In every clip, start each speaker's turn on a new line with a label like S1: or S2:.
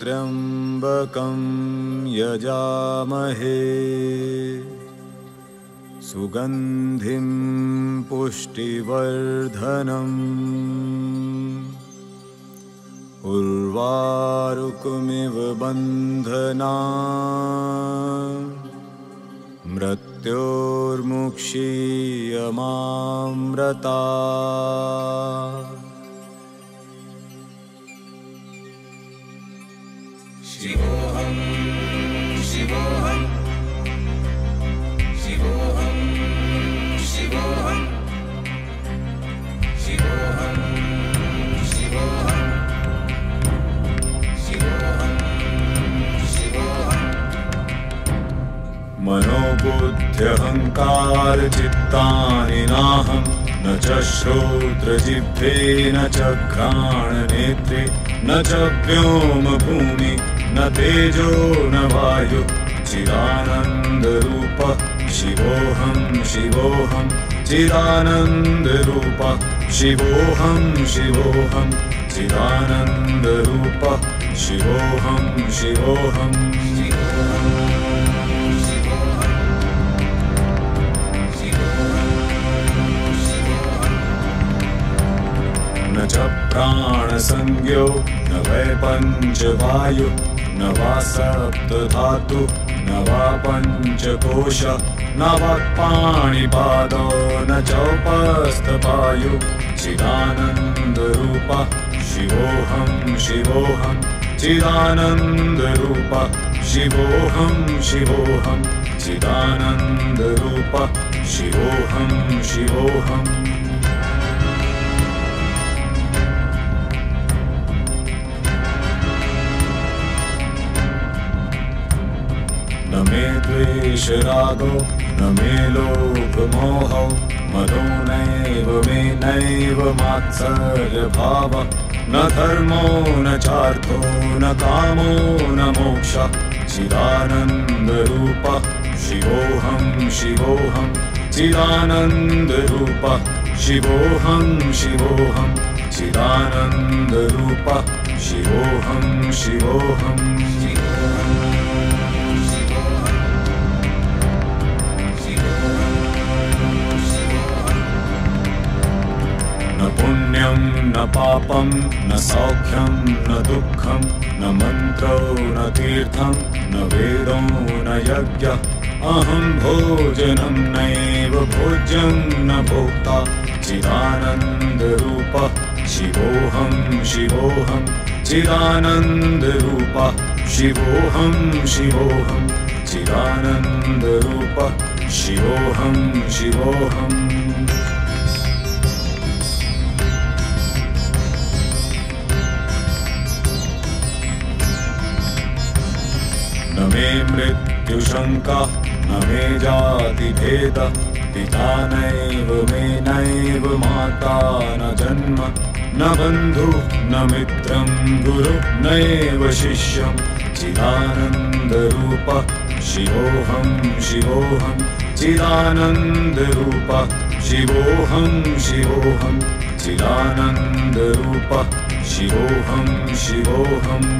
S1: त्र्यम्बकं यजामहे सुगन्धिं पुष्टिवर्धनम् उर्वारुकमिव बन्धना मृत्योर्मुक्षीयमाम्रता मनोबुद्ध्यहङ्कारचित्तानि नाहं। न च श्रोत्रजिह्वे न च घ्राणनेत्रे न च व्योमभूमि न तेजो न वायु। चिदानन्दरूप शिवोऽहं शिवोऽहं। चिदानन्दरूप शिवोऽहं शिवोऽहं। चिदानन्दरूप शिवोऽहं शिवोऽहम् प्राणसंज्ञो न वै पञ्चवायु न वा सप्तधातु न वा पञ्चकोश न वा पाणिपादो न चोपस्थपायु चिदानन्दरूप शिवोऽहं शिवोऽहं चिदानन्दरूप शिवोऽहं शिवोऽहं चिदानन्दरूप शिवोऽहं शिवोऽहम् न मे द्वेषरागो न मे लोभमोहौ मदो नैव मे नैव मात्सर्यभाव न धर्मो न चार्थो न कामो न मोक्ष चिदानन्दरूप शिवोऽहं शिवोऽहं चिदानन्दरूप शिवोऽहं शिवोऽहं चिदानन्दरूप शिवोऽहं शिवोऽहम् न पापं न सौख्यं न दुःखं न मन्त्रो न तीर्थं न वेदो न यज्ञ। अहं भोजनं नैव भोज्यं न भोक्ता चिदानन्दरूप। शिवोऽहं शिवोऽहं चिदानन्दरूप। शिवोऽहं शिवोऽहं चिदानन्दरूप। शिवोऽहं शिवोऽहम् न मे मृत्युशङ्का न मे जातिभेद पिता नैव मे नैव माता न जन्म न बन्धु न मित्रं गुरु नैव शिष्यं चिदानन्दरूप शिवोऽहं शिवोऽहं चिदानन्दरूप शिवोऽहं शिवोऽहं चिदानन्दरूप शिवोऽहं शिवोऽहम्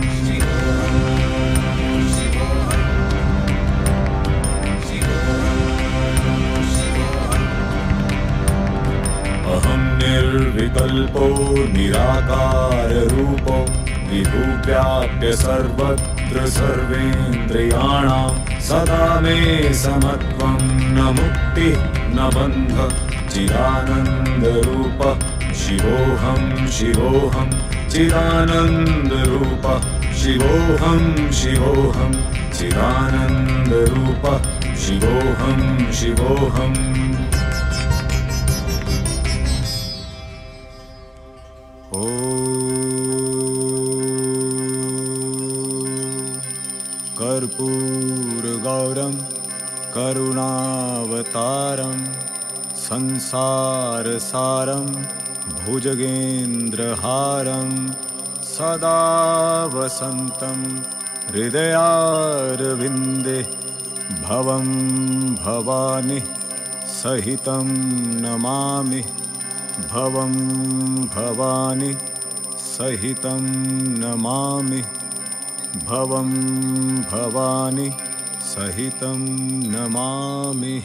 S1: निर्विकल्पो निराकाररूपो विभुव्याप्य सर्वत्र सर्वेन्द्रियाणां सदा मे समत्वं न मुक्तिः न बन्ध चिदानन्दरूप शिवोऽहं शिवोऽहं चिदानन्दरूप शिवोऽहं शिवोऽहं चिदानन्दरूप शिवोऽहं शिवोऽहम् कर्पूरगौरं करुणावतारं संसारसारं भुजगेन्द्रहारं सदा वसन्तं हृदयारविन्दे भवं भवानि सहितं नमामि भवं भवानि सहितं नमामि। भवं भवानि सहितं नमामि